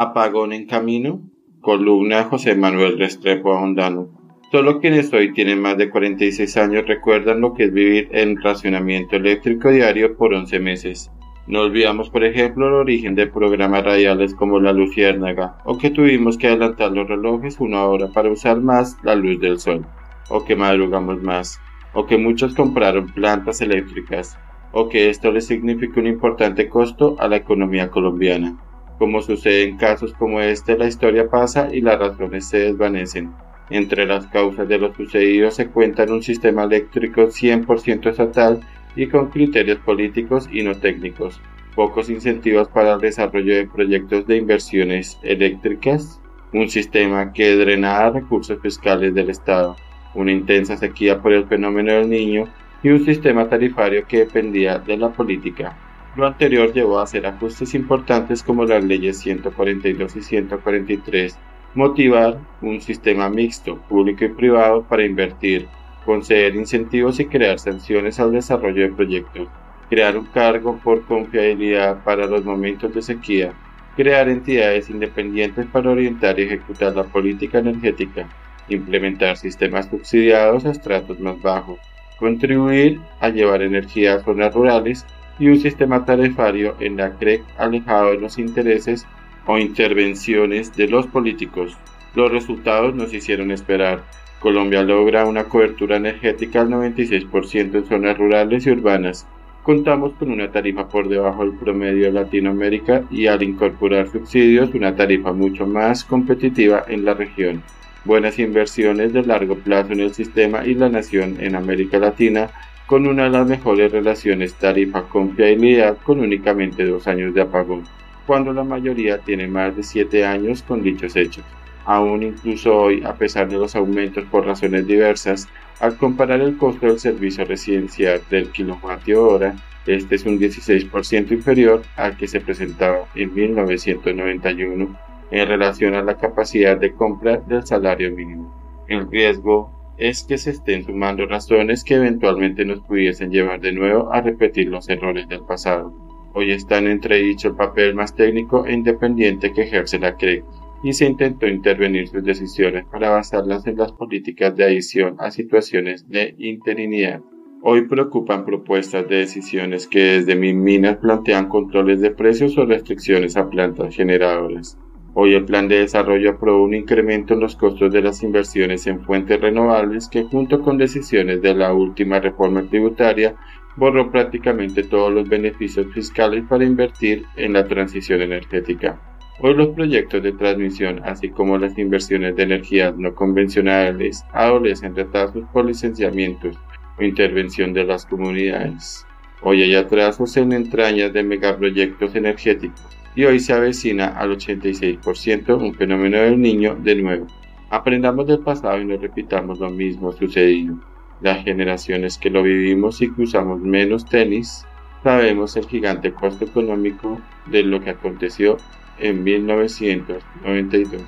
Apagón en camino. Columna José Manuel Restrepo Ahondano. Solo quienes hoy tienen más de 46 años recuerdan lo que es vivir en racionamiento eléctrico diario por 11 meses. No olvidamos, por ejemplo, el origen de programas radiales como La Luciérnaga, o que tuvimos que adelantar los relojes una hora para usar más la luz del sol, o que madrugamos más, o que muchos compraron plantas eléctricas, o que esto les significa un importante costo a la economía colombiana. Como sucede en casos como este, la historia pasa y las razones se desvanecen. Entre las causas de lo sucedido se cuenta en un sistema eléctrico 100% estatal y con criterios políticos y no técnicos, pocos incentivos para el desarrollo de proyectos de inversiones eléctricas, un sistema que drenaba recursos fiscales del Estado, una intensa sequía por el fenómeno del niño y un sistema tarifario que dependía de la política. Lo anterior llevó a hacer ajustes importantes como las leyes 142 y 143, motivar un sistema mixto, público y privado, para invertir, conceder incentivos y crear sanciones al desarrollo de proyectos, crear un cargo por confiabilidad para los momentos de sequía, crear entidades independientes para orientar y ejecutar la política energética, implementar sistemas subsidiados a estratos más bajos, contribuir a llevar energía a zonas rurales y un sistema tarifario en la CREC alejado de los intereses o intervenciones de los políticos. Los resultados nos hicieron esperar. Colombia logra una cobertura energética al 96% en zonas rurales y urbanas. Contamos con una tarifa por debajo del promedio de Latinoamérica y al incorporar subsidios una tarifa mucho más competitiva en la región buenas inversiones de largo plazo en el sistema y la nación en América Latina con una de las mejores relaciones tarifa-confiabilidad con únicamente dos años de apagón, cuando la mayoría tiene más de siete años con dichos hechos. Aún incluso hoy, a pesar de los aumentos por razones diversas, al comparar el costo del servicio residencial del kilovatio hora, este es un 16% inferior al que se presentaba en 1991 en relación a la capacidad de compra del salario mínimo. El riesgo es que se estén sumando razones que eventualmente nos pudiesen llevar de nuevo a repetir los errores del pasado. Hoy está en entredicho el papel más técnico e independiente que ejerce la CREC y se intentó intervenir sus decisiones para basarlas en las políticas de adición a situaciones de interinidad. Hoy preocupan propuestas de decisiones que desde Minas plantean controles de precios o restricciones a plantas generadoras. Hoy el plan de desarrollo aprobó un incremento en los costos de las inversiones en fuentes renovables que junto con decisiones de la última reforma tributaria borró prácticamente todos los beneficios fiscales para invertir en la transición energética. Hoy los proyectos de transmisión, así como las inversiones de energías no convencionales, adolecen retrasos por licenciamientos o intervención de las comunidades. Hoy hay atrasos en entrañas de megaproyectos energéticos y hoy se avecina al 86% un fenómeno del niño de nuevo. Aprendamos del pasado y no repitamos lo mismo sucedido. Las generaciones que lo vivimos y que usamos menos tenis, sabemos el gigante costo económico de lo que aconteció en 1992.